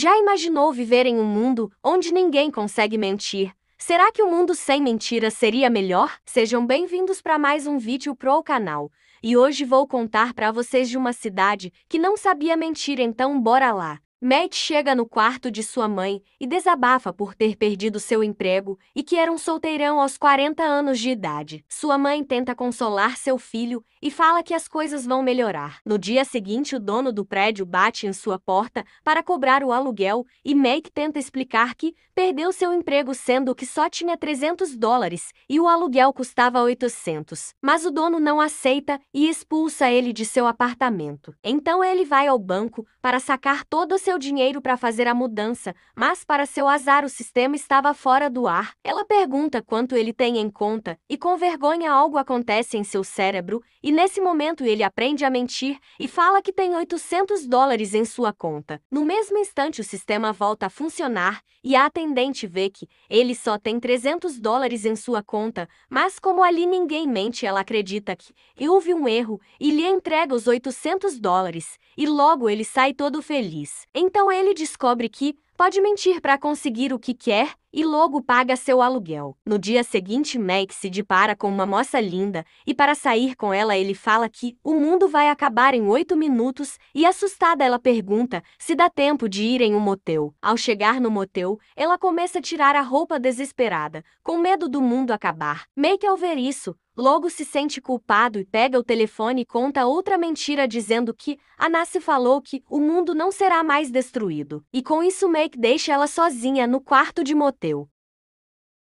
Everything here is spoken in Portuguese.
Já imaginou viver em um mundo onde ninguém consegue mentir? Será que o um mundo sem mentiras seria melhor? Sejam bem-vindos para mais um vídeo pro canal. E hoje vou contar para vocês de uma cidade que não sabia mentir, então bora lá. Matt chega no quarto de sua mãe e desabafa por ter perdido seu emprego e que era um solteirão aos 40 anos de idade. Sua mãe tenta consolar seu filho e fala que as coisas vão melhorar. No dia seguinte, o dono do prédio bate em sua porta para cobrar o aluguel e Mac tenta explicar que perdeu seu emprego sendo que só tinha 300 dólares e o aluguel custava 800. Mas o dono não aceita e expulsa ele de seu apartamento. Então ele vai ao banco para sacar todo o seu dinheiro para fazer a mudança, mas para seu azar o sistema estava fora do ar. Ela pergunta quanto ele tem em conta e com vergonha algo acontece em seu cérebro e nesse momento ele aprende a mentir e fala que tem 800 dólares em sua conta. No mesmo instante o sistema volta a funcionar e a atendente vê que ele só tem 300 dólares em sua conta, mas como ali ninguém mente, ela acredita que houve um erro e lhe entrega os 800 dólares e logo ele sai todo feliz. Então ele descobre que pode mentir para conseguir o que quer e logo paga seu aluguel. No dia seguinte, Mac se depara com uma moça linda e para sair com ela ele fala que o mundo vai acabar em oito minutos e assustada ela pergunta se dá tempo de ir em um motel. Ao chegar no motel, ela começa a tirar a roupa desesperada, com medo do mundo acabar. Mac ao ver isso, Logo se sente culpado e pega o telefone e conta outra mentira dizendo que a Nasce falou que o mundo não será mais destruído. E com isso Make deixa ela sozinha no quarto de motel.